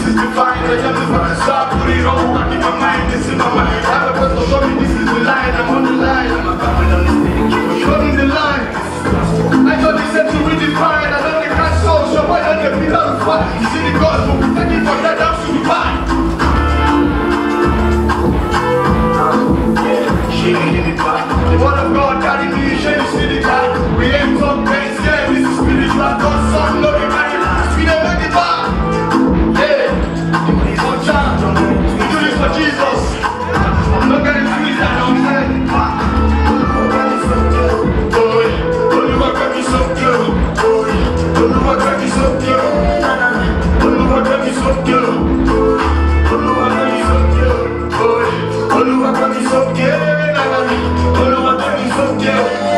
this is divine I am the one stop put it on. I keep my mind this is my mind. I don't know show me this is the line. I'm on the line. I'm a family on this thing keep on showing the line. I got this set to be redefine I don't think that's so so why don't you pick up the fight? You see the gospel thank you for that I'm to the pie She needed it back. The word of God carried me, she see the guy But I'm a dirty soldier